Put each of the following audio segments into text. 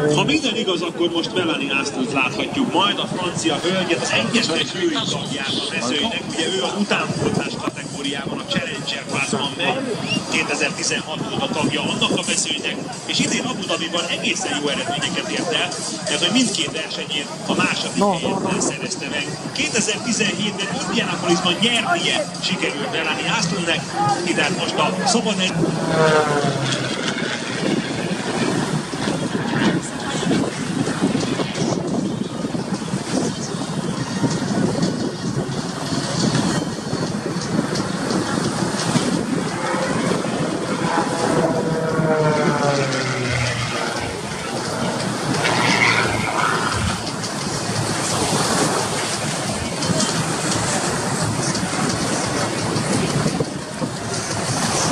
Ha minden igaz, akkor most Melanie Astot láthatjuk majd, a francia hölgyet, az egyetlen női tagját a mezőinek, ugye ő az utánpótlás kategóriában a Challenger Classban megy, 2016 óta tagja annak a mezőnynek, és idén Abu Dhabiban egészen jó eredményeket ért el, mert hogy mindkét versenyén a második no, helyet szerezte meg. 2017-ben Indianapolisban nyernie sikerült Melanie Astonnek, ide most a szabad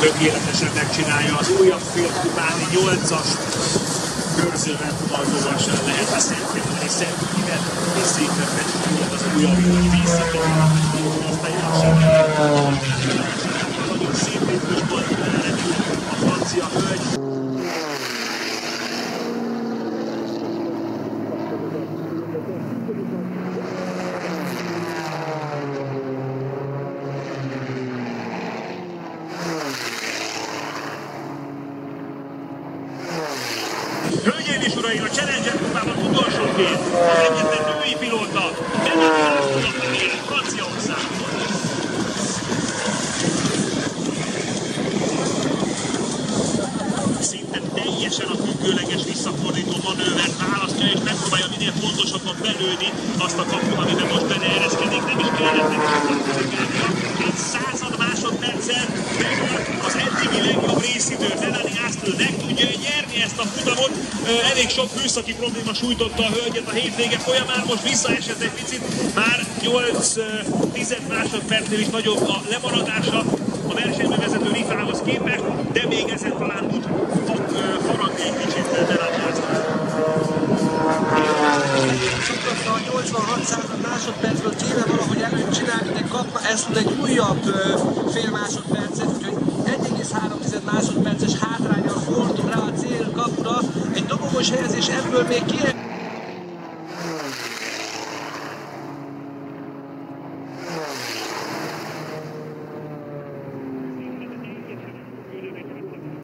tökéletesen megcsinálja az újabb fél utáni 8-as körzővel tudatolvasan lehet a Szentjelen Szentkivet, és szépen megcsinálja az újabb vízszakot. Aztán nagyon szép a francia hölgy. Hölgyeim és uraim, a Challenger kupában utolsó fél. Az egyetlen női pilóta. Melanie Franciaországból. Szinte teljesen a függőleges visszafordító manővert választja, és megpróbálja minél pontosabban belőni azt a kaput, amiben most beleereszkedik. Nem is kellett neki sokat. Egy század másodperccel az eddigi legjobb részidő. Melanie Astle meg tudja nyerni ezt a futamot. Elég sok műszaki probléma sújtotta a hölgyet a hétvége folyamán, most visszaesett egy picit, már 8-10 másodpercnél is nagyobb a lemaradása a versenyben vezető Rifához képest, de még ezen talán tud faragni egy kicsit Csukasztal 86 század másodpercből kéne valahogy előtt csinálni, de kapna ezt egy újabb fél másodpercet, úgyhogy 1,3 másodperces hátrányal dobogós helyezés ebből még kéne